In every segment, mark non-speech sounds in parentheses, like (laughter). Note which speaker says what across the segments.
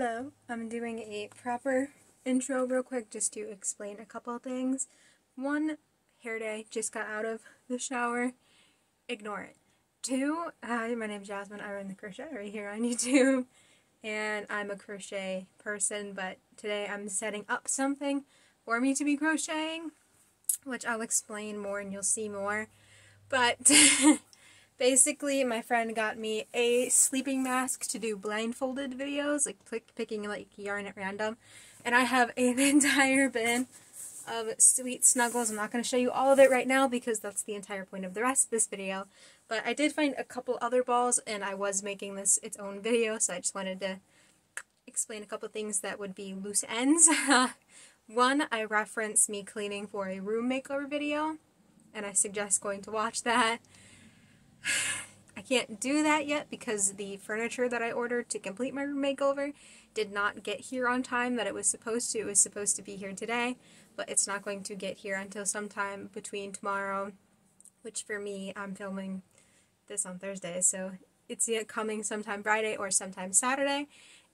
Speaker 1: Hello, I'm doing a proper intro real quick just to explain a couple things. One, hair day, just got out of the shower, ignore it. Two, hi, my name is Jasmine, I run the Crochettery here on (laughs) YouTube, and I'm a crochet person, but today I'm setting up something for me to be crocheting, which I'll explain more and you'll see more. But (laughs) basically my friend got me a sleeping mask to do blindfolded videos, like pick, picking like yarn at random. And I have an (laughs) entire bin of sweet snuggles. I'm not going to show you all of it right now because that's the entire point of the rest of this video. But I did find a couple other balls and I was making this its own video so I just wanted to explain a couple things that would be loose ends. (laughs) One, I reference me cleaning for a room makeover video and I suggest going to watch that. I can't do that yet because the furniture that I ordered to complete my room makeover did not get here on time that it was supposed to. It was supposed to be here today, but it's not going to get here until sometime between tomorrow, which for me, I'm filming this on Thursday, so it's coming sometime Friday or sometime Saturday.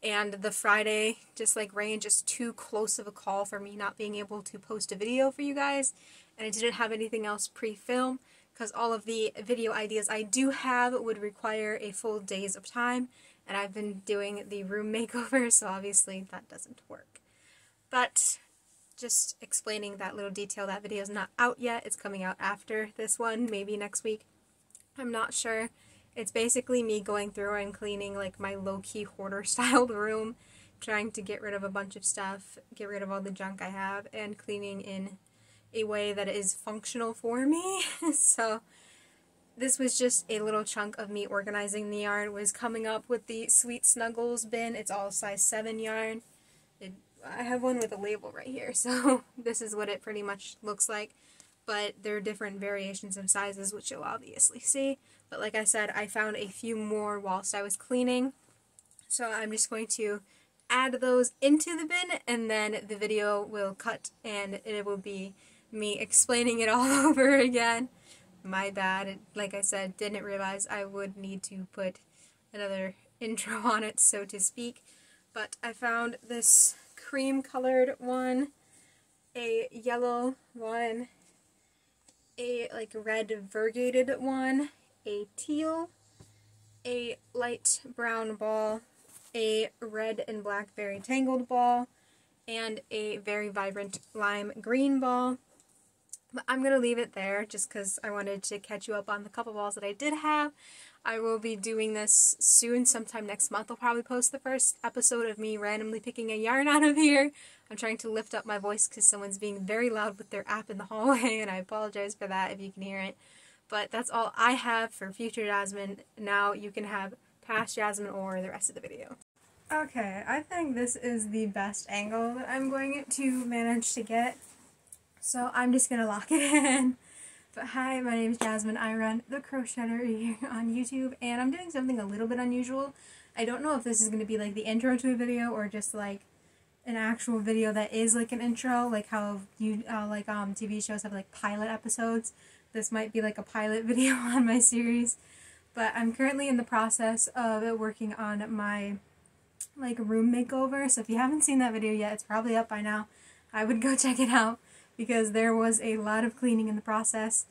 Speaker 1: And the Friday, just like range, is too close of a call for me not being able to post a video for you guys. And I didn't have anything else pre-film because all of the video ideas I do have would require a full days of time and I've been doing the room (laughs) makeover so obviously that doesn't work. But just explaining that little detail, that video is not out yet. It's coming out after this one, maybe next week. I'm not sure. It's basically me going through and cleaning like my low-key hoarder (laughs) styled room, trying to get rid of a bunch of stuff, get rid of all the junk I have, and cleaning in a way that is functional for me. (laughs) so this was just a little chunk of me organizing the yarn, was coming up with the Sweet Snuggles bin. It's all size 7 yarn. It, I have one with a label right here, (laughs) so this is what it pretty much looks like. But there are different variations of sizes, which you'll obviously see. But like I said, I found a few more whilst I was cleaning. So I'm just going to add those into the bin, and then the video will cut, and it will be me explaining it all (laughs) over again. My bad. like I said, didn't realize I would need to put another intro (laughs) on it, so to speak. But I found this cream colored one, a yellow one, a like red variegated one, a teal, a light brown ball, a red and black very tangled ball, and a very vibrant lime green ball. I'm going to leave it there just because I wanted to catch you up on the couple balls that I did have. I will be doing this soon, sometime next month. I'll probably post the first episode of me randomly picking a yarn (laughs) out of here. I'm trying to lift up my voice because someone's being very loud with their app in the (laughs) hallway, and I apologize for that if you can hear it. But that's all I have for future Jasmine. Now you can have past Jasmine or the rest of the video. Okay, I think this is the best angle that I'm going to manage to get. So I'm just going to lock it in. But hi, my name is Jasmine. I run The Crochettery here (laughs) on YouTube, and I'm doing something a little bit unusual. I don't know if this is going to be like the intro to a video or just like an actual video that is like an intro, like how you uh, like um TV shows have like pilot episodes. This might be like a pilot (laughs) video on my series, but I'm currently in the process of working on my like room makeover. So if you haven't seen that video yet, it's probably up by now. I would go (laughs) check it out because there was a lot of cleaning in the process.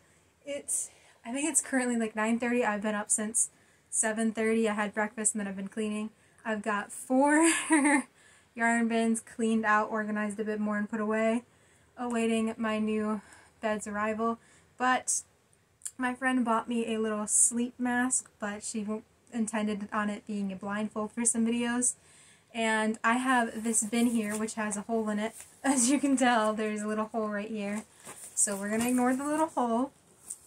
Speaker 1: It's, I think it's currently like 9.30. I've been up since 7.30. I had breakfast and then I've been cleaning. I've got four (laughs) yarn bins cleaned out, organized a bit more and put away, awaiting my new bed's arrival. But my friend bought me a little sleep mask, but she intended on it being a blindfold for some videos. And I have this bin here, which has a hole in it. (laughs) As you can tell, there's a little hole right here. So we're going to ignore the little hole.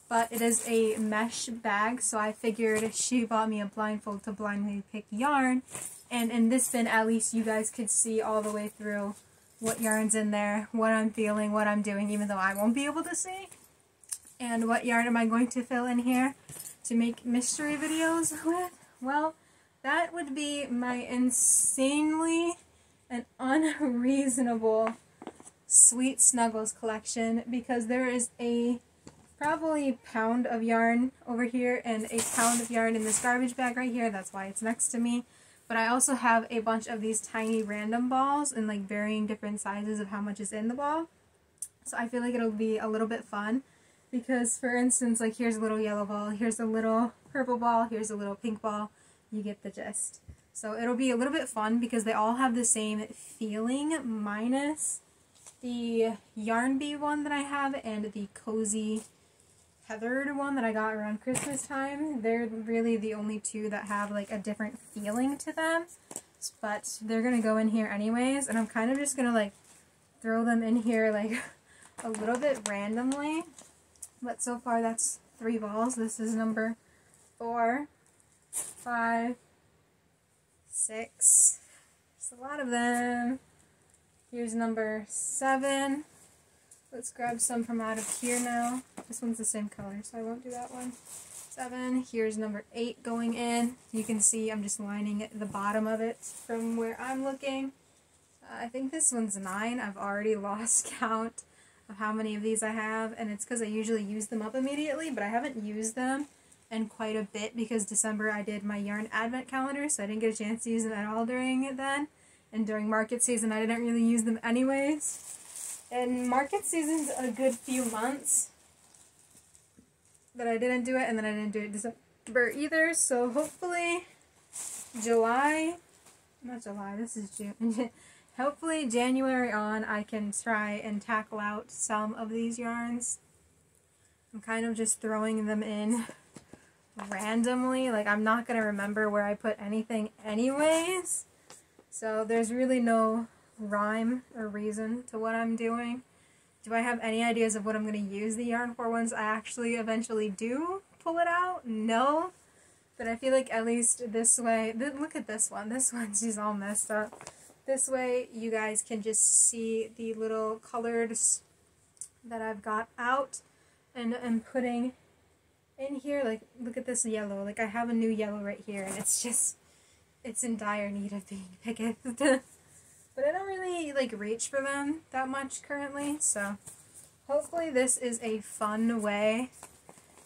Speaker 1: But it is a mesh bag, so I figured (laughs) she bought me a blindfold to blindly pick yarn. And in this bin, at least you guys could see all the way through what yarn's in there, what I'm feeling, what I'm doing, even though I won't be able to see. And what yarn am I going to fill in here to make mystery videos with? Well, that would be my insanely and unreasonable Sweet Snuggles collection because there is a probably pound of yarn over here and a pound of yarn in this garbage bag right here. That's why it's next to me. But I also have a bunch of these tiny random balls and like varying different sizes of how much is in the ball. So I feel like it'll be a little bit fun because for instance, like here's a little yellow ball, here's a little purple ball, here's a little pink ball. You get the gist. So it'll be a little bit fun because they all have the same feeling minus the Yarn Bee one that I have and the Cozy Heathered one that I got around Christmas time. They're really the only two that have like a different feeling to them. But they're going to go in here anyways. And I'm kind of just going to like throw them in here like (laughs) a little bit randomly. But so far that's three balls. This is number four, five, six. There's a lot of them. Here's number seven. Let's grab some from out of here now. This one's the same color, so I won't do that one. Seven. Here's number eight going in. You can see I'm just lining the bottom of it from where I'm looking. Uh, I think this one's nine. I've already (laughs) lost count of how many of these I have, and it's because I usually use them up immediately, but I haven't used them in quite a bit because December I did my yarn advent calendar, so I didn't get a chance to use them at all during it then. And during market season, I didn't really use them anyways. And market season's a good few months that I didn't do it, and then I didn't do it December either. So hopefully, July, not July, this is June. (laughs) hopefully, January on, I can try and tackle out some of these yarns. I'm kind of just throwing them in (laughs) randomly. Like, I'm not going to remember where I put anything anyways. So, there's really no rhyme or reason to what I'm doing. Do I have any ideas of what I'm going to use the yarn for once I actually eventually do pull it out? No. But I feel like at least this way, th look at this one. This (laughs) one's just all messed up. This way you guys can just see the little colors that I've got out and I'm putting in here. Like, look at this yellow. Like, I have a new yellow right here and it's just, it's in dire need of being (laughs) picked. (laughs) But I don't really like reach for them that much currently, so hopefully this is a fun way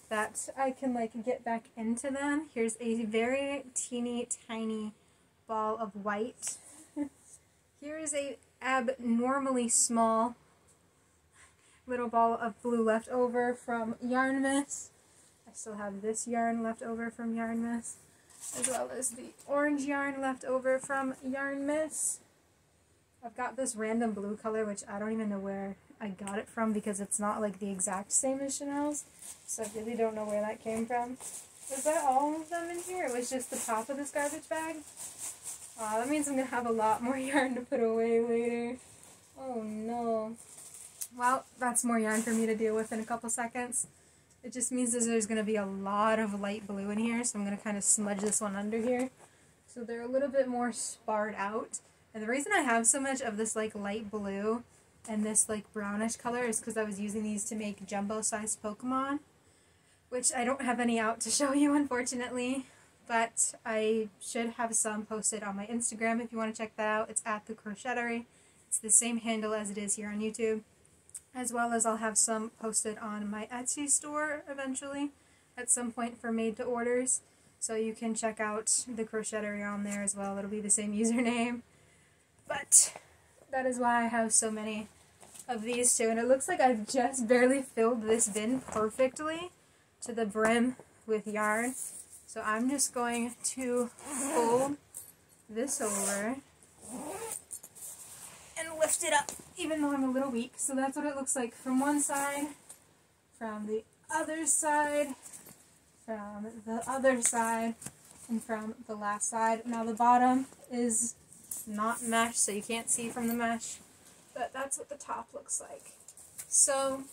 Speaker 1: that I can like get back into them. Here's a very teeny tiny ball of white. (laughs) Here is a abnormally small little ball of blue left over from Yarn Miss. I still have this yarn left over from Yarn Miss, as well as the orange yarn left over from Yarn Miss. I've got this random blue color, which I don't even know where I got it from because it's not like the exact same as Chanel's. So I really don't know where that came from. Was that all of them in here? It was just the top of this garbage bag? Aw, that means I'm going to have a lot more (laughs) yarn to put away later. Oh no. Well, that's more yarn for me to deal with in a couple seconds. It just means that there's going to be a lot of light blue in here, so I'm going to kind of smudge this one under here. So they're a little bit more sparred out. And the reason I have so much of this like light blue and this like brownish color is because I was using these to make jumbo sized Pokemon, which I don't have any out to (laughs) show you unfortunately, but I should have some posted on my Instagram if you want to check that out. It's at the Crochettery. It's the same handle as it is here on YouTube, as well as I'll have some posted on my Etsy store eventually at some point for made to orders. So you can check out the Crochettery on there as well. It'll be the same (laughs) username. But that is why I have so many of these two. And it looks like I've just barely filled this bin perfectly to the brim with yarn. So I'm just going to fold this over it up, even though I'm a little weak. So that's what it looks like from one side, from the other side, from the other side, and from the last side. Now the bottom is not mesh, so you can't see from the mesh. But that's what the top looks like. So,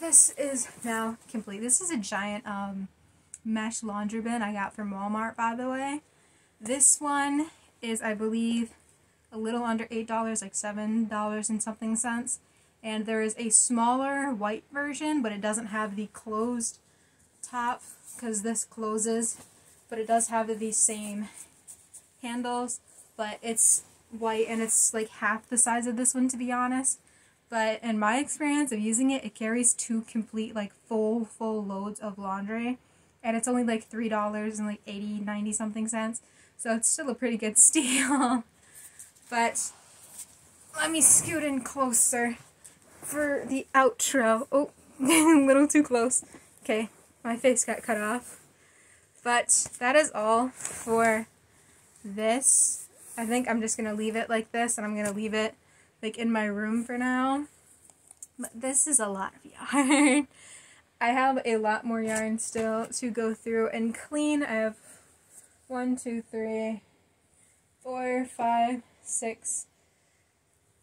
Speaker 1: this is now complete. This is a giant um, mesh laundry bin I got from Walmart, by the way. This one is, I believe, a little under $8, like $7 and something cents. And there is a smaller white version, but it doesn't have the closed top because this closes. But it does have these same handles but it's white and it's like half the size of this one to be honest. But in my experience of using it, it carries two complete like full full loads of laundry and it's only like $3 and like 80 90 something cents. So it's still a pretty good (laughs) steal. But let me scoot in closer for the outro. Oh, (laughs) a little too close. Okay, my face got cut off. But that is all for this. I think I'm just going to leave it like this and I'm going to leave it like in my room for now. But this is a lot of yarn. (laughs) I have a lot more yarn still to go through and clean. I have one, two, three, four, five, six,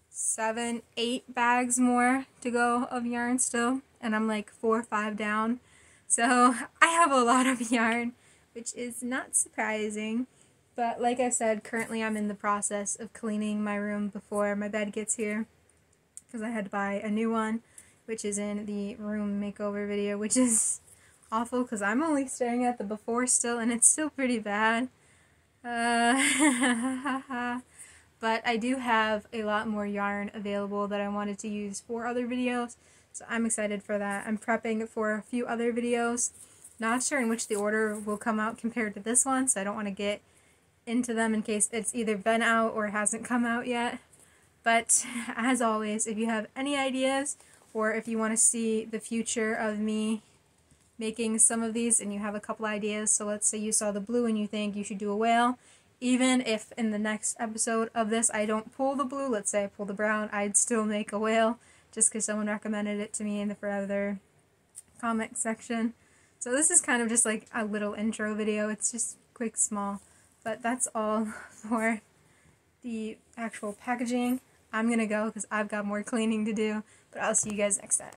Speaker 1: seven, eight bags more to go of yarn still. And I'm like four or five down. So (laughs) I have a lot of yarn, which is not surprising. But like I said, currently I'm in the process of cleaning my room before my bed gets here. Because I had to buy a new one, which is in the room makeover video, which is (laughs) awful because I'm only staring at the before still and it's still pretty bad. Uh, (laughs) but I do have a lot more yarn available that I wanted to use for other videos, so I'm excited for that. I'm prepping for a few other videos. Not sure in which the order will come out compared to this one, so I don't want to get into them in case it's either been out or hasn't come out yet. But (laughs) as always, if you have any ideas or if you want to see the future of me making some of these and you have a couple ideas, so let's say you saw the blue and you think you should do a whale, even if in the next episode of this I don't pull the blue, let's say I pull the brown, I'd still make a whale just because someone recommended it to me in the forever comic section. So this is kind of just like a little intro video. It's just quick, small. But that's all (laughs) for the actual packaging. I'm going to go because I've got more cleaning to do. But I'll see you guys next time.